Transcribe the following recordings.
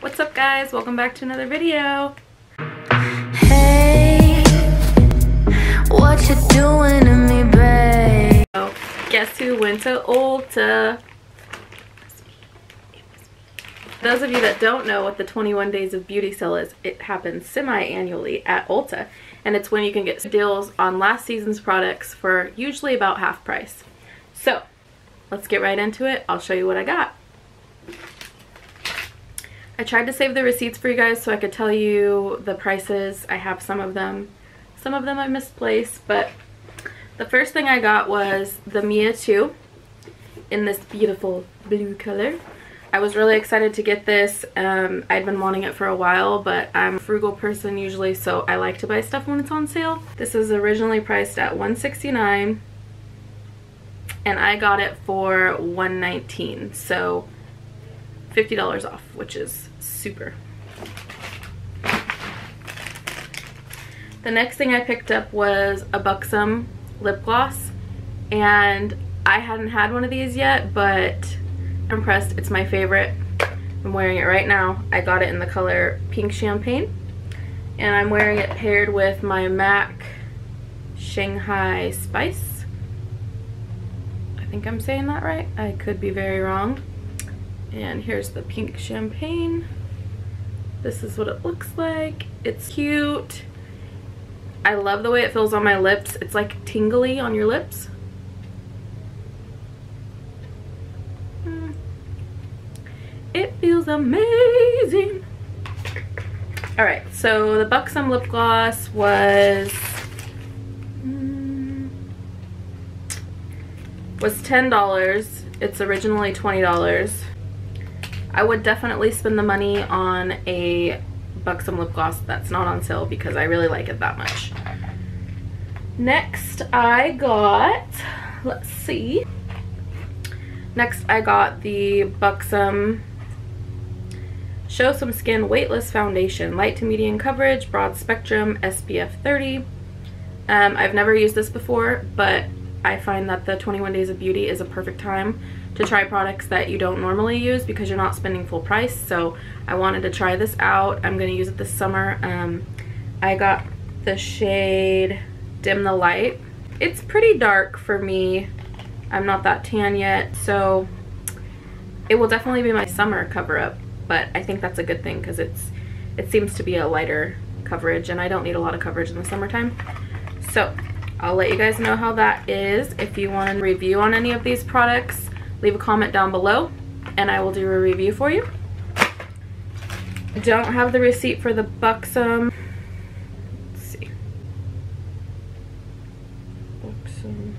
What's up guys? Welcome back to another video. Hey, what you doing to me, babe? So, guess who went to Ulta? Those of you that don't know what the 21 Days of Beauty sale is, it happens semi-annually at Ulta. And it's when you can get deals on last season's products for usually about half price. So, let's get right into it. I'll show you what I got. I tried to save the receipts for you guys so I could tell you the prices. I have some of them. Some of them I misplaced, but the first thing I got was the Mia 2 in this beautiful blue color. I was really excited to get this. Um, I'd been wanting it for a while, but I'm a frugal person usually, so I like to buy stuff when it's on sale. This is originally priced at 169 and I got it for 119 so $50 off, which is super. The next thing I picked up was a Buxom lip gloss and I hadn't had one of these yet but I'm impressed. It's my favorite. I'm wearing it right now. I got it in the color Pink Champagne and I'm wearing it paired with my MAC Shanghai Spice. I think I'm saying that right. I could be very wrong. And here's the Pink Champagne. This is what it looks like. It's cute. I love the way it feels on my lips. It's like tingly on your lips. Hmm. It feels amazing. Alright, so the Buxom lip gloss was mm, was $10. It's originally $20. I would definitely spend the money on a Buxom lip gloss that's not on sale because I really like it that much. Next I got, let's see. Next I got the Buxom Show Some Skin Weightless Foundation. Light to medium coverage, broad spectrum, SPF 30. Um, I've never used this before, but I find that the 21 Days of Beauty is a perfect time to try products that you don't normally use because you're not spending full price. So I wanted to try this out. I'm going to use it this summer. Um, I got the shade Dim the Light. It's pretty dark for me. I'm not that tan yet, so it will definitely be my summer cover-up, but I think that's a good thing because it's it seems to be a lighter coverage and I don't need a lot of coverage in the summertime. So I'll let you guys know how that is. If you want a review on any of these products, leave a comment down below and I will do a review for you. I don't have the receipt for the Buxom. Let's see. Buxom.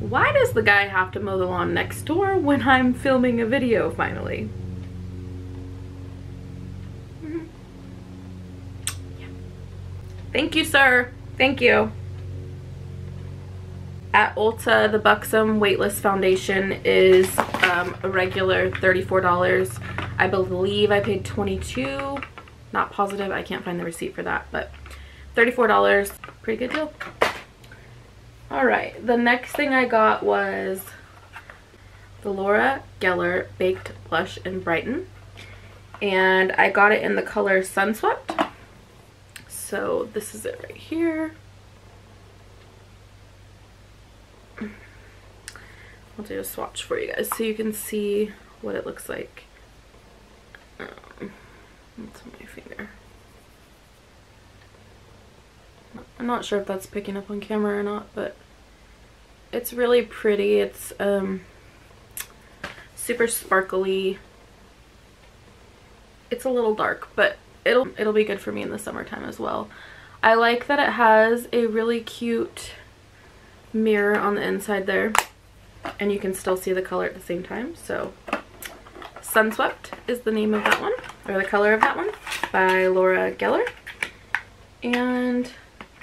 Why does the guy have to mow the lawn next door when I'm filming a video finally? Mm-hmm. Thank you, sir. Thank you. At Ulta, the Buxom Weightless Foundation is um, a regular $34. I believe I paid 22 Not positive. I can't find the receipt for that, but $34. Pretty good deal. Alright, the next thing I got was the Laura Geller Baked Blush and Brighten. And I got it in the color Sunswept. So this is it right here. I'll do a swatch for you guys so you can see what it looks like. Um, what's on my finger? I'm not sure if that's picking up on camera or not, but it's really pretty. It's um, super sparkly. It's a little dark, but it'll it'll be good for me in the summertime as well. I like that it has a really cute mirror on the inside there and you can still see the color at the same time. So Sunswept is the name of that one, or the color of that one, by Laura Geller. And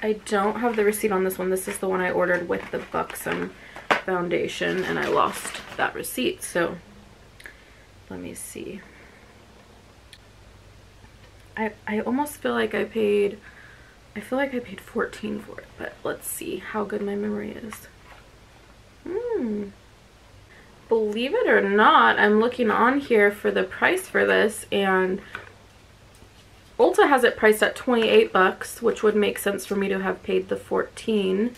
I don't have the receipt on this one. This is the one I ordered with the Buxom foundation, and I lost that receipt. So let me see. I, I almost feel like I paid, I feel like I paid 14 for it, but let's see how good my memory is. Hmm. believe it or not, I'm looking on here for the price for this and Ulta has it priced at 28 bucks, which would make sense for me to have paid the 14,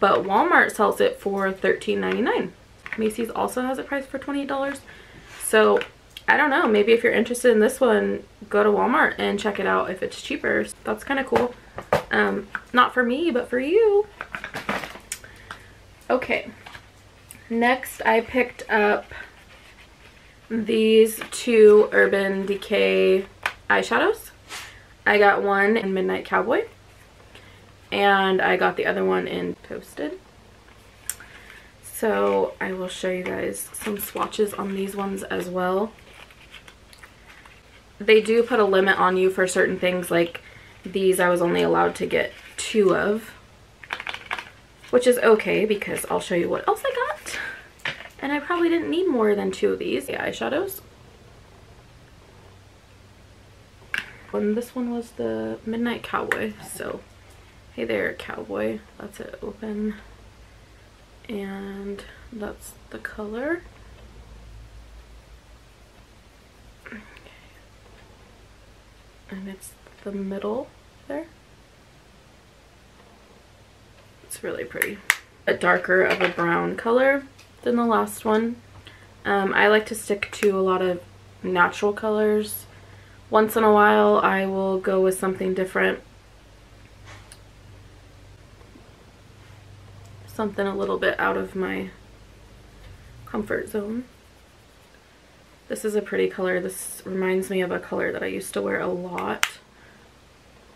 but Walmart sells it for $13.99. Macy's also has it priced for $28. So I don't know, maybe if you're interested in this one, go to Walmart and check it out if it's cheaper. That's kind of cool. Um, not for me, but for you. Okay, next I picked up these two Urban Decay eyeshadows. I got one in Midnight Cowboy and I got the other one in Toasted. So I will show you guys some swatches on these ones as well. They do put a limit on you for certain things like these I was only allowed to get two of. Which is okay because I'll show you what else I got. And I probably didn't need more than two of these the eyeshadows. And this one was the Midnight Cowboy. So, hey there, cowboy. That's it open and that's the color. And it's the middle there. It's really pretty. A darker of a brown color than the last one. Um, I like to stick to a lot of natural colors. Once in a while I will go with something different something a little bit out of my comfort zone. This is a pretty color. This reminds me of a color that I used to wear a lot.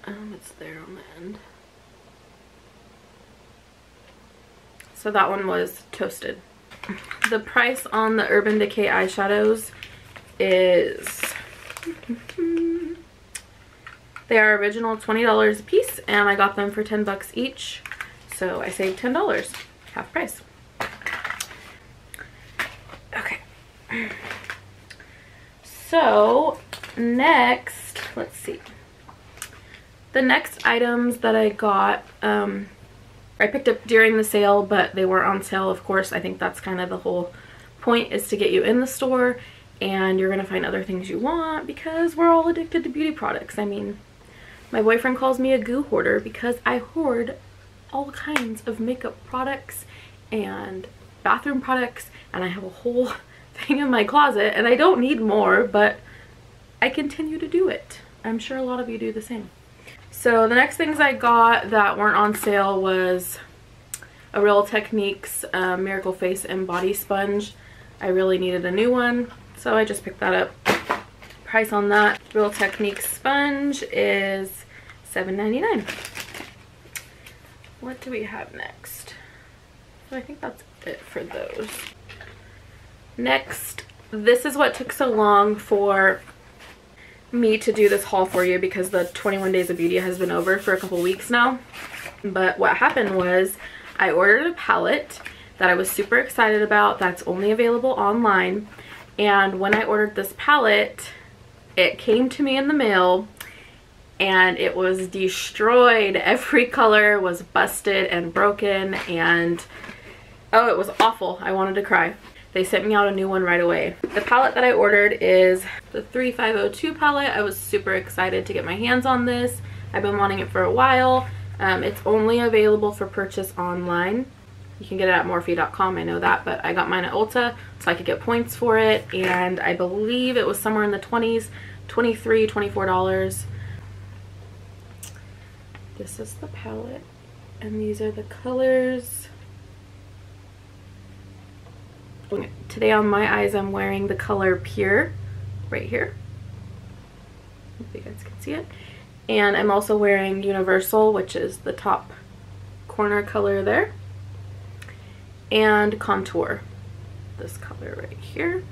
Um, it's there on the end. So that one was toasted. The price on the Urban Decay eyeshadows is... they are original $20 a piece and I got them for 10 bucks each. So I saved $10, half price. Okay. So next, let's see. The next items that I got, um, I picked up during the sale, but they were on sale, of course. I think that's kind of the whole point is to get you in the store and you're going to find other things you want because we're all addicted to beauty products. I mean, my boyfriend calls me a goo hoarder because I hoard all kinds of makeup products and bathroom products and I have a whole thing in my closet and I don't need more but I continue to do it. I'm sure a lot of you do the same. So the next things I got that weren't on sale was a Real Techniques uh, Miracle Face and Body Sponge. I really needed a new one so I just picked that up. Price on that Real Techniques sponge is $7.99 what do we have next? So I think that's it for those. Next, this is what took so long for me to do this haul for you because the 21 Days of Beauty has been over for a couple weeks now. But what happened was I ordered a palette that I was super excited about that's only available online. And when I ordered this palette, it came to me in the mail and it was destroyed. Every color was busted and broken and oh, it was awful. I wanted to cry. They sent me out a new one right away. The palette that I ordered is the 3502 palette. I was super excited to get my hands on this. I've been wanting it for a while. Um, it's only available for purchase online. You can get it at Morphe.com, I know that, but I got mine at Ulta so I could get points for it, and I believe it was somewhere in the 20s, 23 $24 this is the palette and these are the colors today on my eyes I'm wearing the color pure right here. Hope you guys can see it. And I'm also wearing universal which is the top corner color there. And contour this color right here.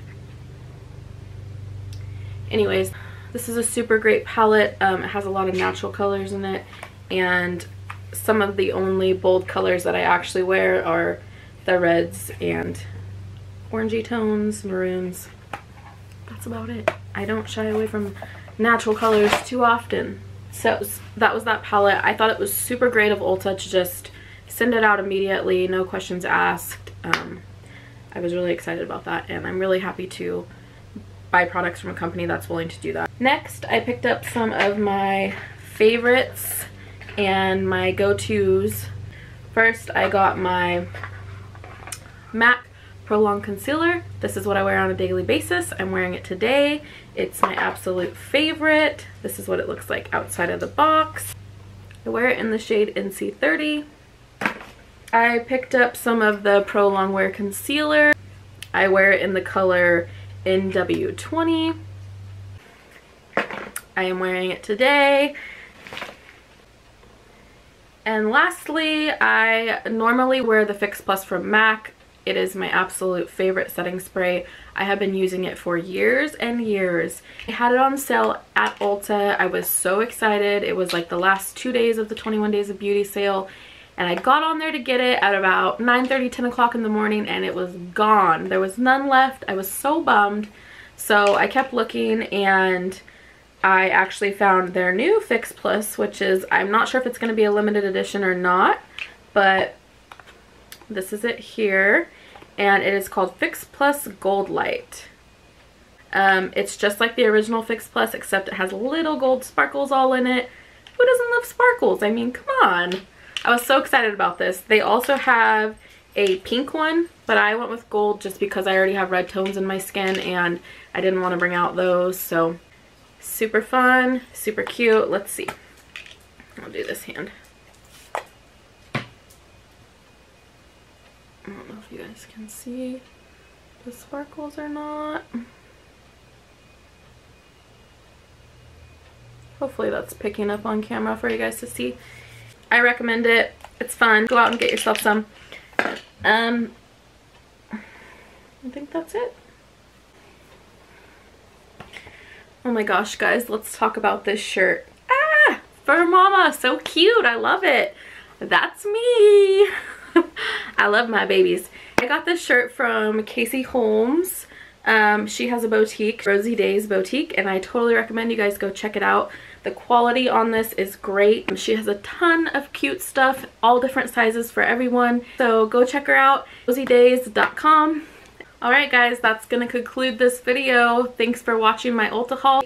Anyways this is a super great palette. Um, it has a lot of natural colors in it. And some of the only bold colors that I actually wear are the reds and orangey tones, maroons. That's about it. I don't shy away from natural colors too often. So that was that palette. I thought it was super great of Ulta to just send it out immediately, no questions asked. Um, I was really excited about that and I'm really happy to buy products from a company that's willing to do that. Next, I picked up some of my favorites and my go-tos. First, I got my MAC Pro Long Concealer. This is what I wear on a daily basis. I'm wearing it today. It's my absolute favorite. This is what it looks like outside of the box. I wear it in the shade NC30. I picked up some of the Pro Longwear Concealer. I wear it in the color NW20. I am wearing it today. And lastly, I normally wear the Fix Plus from MAC. It is my absolute favorite setting spray. I have been using it for years and years. I had it on sale at Ulta. I was so excited. It was like the last two days of the 21 Days of Beauty sale. And I got on there to get it at about 9 30, 10 o'clock in the morning and it was gone. There was none left. I was so bummed. So I kept looking and I actually found their new Fix Plus, which is, I'm not sure if it's going to be a limited edition or not, but this is it here. And it is called Fix Plus Goldlite. Um, it's just like the original Fix Plus, except it has little gold sparkles all in it. Who doesn't love sparkles? I mean, come on. I was so excited about this. They also have a pink one, but I went with gold just because I already have red tones in my skin and I didn't want to bring out those. So super fun, super cute. Let's see. I'll do this hand. I don't know if you guys can see the sparkles or not. Hopefully that's picking up on camera for you guys to see. I recommend it. It's fun. Go out and get yourself some. Um, I think that's it. Oh my gosh, guys, let's talk about this shirt. Ah, for mama, so cute. I love it. That's me. I love my babies. I got this shirt from Casey Holmes. Um, she has a boutique, Rosiedaze Boutique, and I totally recommend you guys go check it out. The quality on this is great. She has a ton of cute stuff, all different sizes for everyone. So go check her out, rosiedaze.com. Alright guys, that's going to conclude this video. Thanks for watching my Ulta haul.